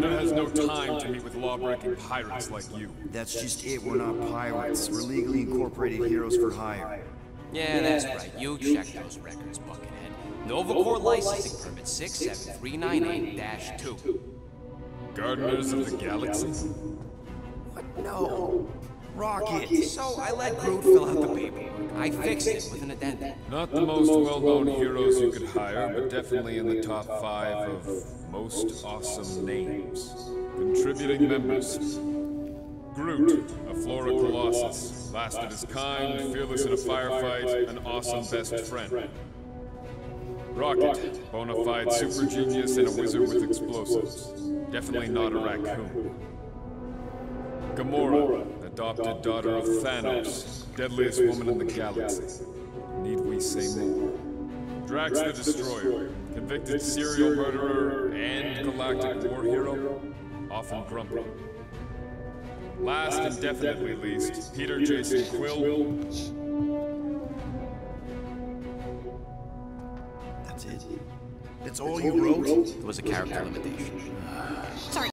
Commander has no time to meet with law-breaking pirates like you. That's just it, we're not pirates. We're legally incorporated heroes for hire. Yeah, that's right. You check those records, Buckethead. Nova Corps licensing permit 67398-2. Gardeners of the Galaxy? What? No. Rocket! So I let Groot fill out the paperwork. I fixed it with an addendum. Not the most well-known heroes you could hire, but definitely in the top five of most awesome names. Contributing members. Groot, a Flora Colossus, last of his kind, fearless in a firefight, an awesome best friend. Rocket, bona fide super genius and a wizard with explosives. Definitely not a raccoon. Gamora, adopted daughter of Thanos, deadliest woman in the galaxy. Need we say more? Drax the Destroyer, convicted serial murderer and galactic war hero, often grumpy. Last and definitely least, Peter Jason Quill. That's it. That's all you wrote? It was a character limitation. Sorry.